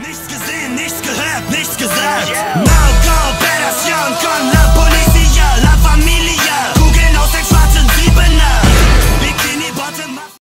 Nichts gesehen, nichts gehört, nichts gesagt. Yeah. Mauka, Operación con la Policía, la Familia. Kugeln aus dem schwarzen Siebener. Bikini Bottom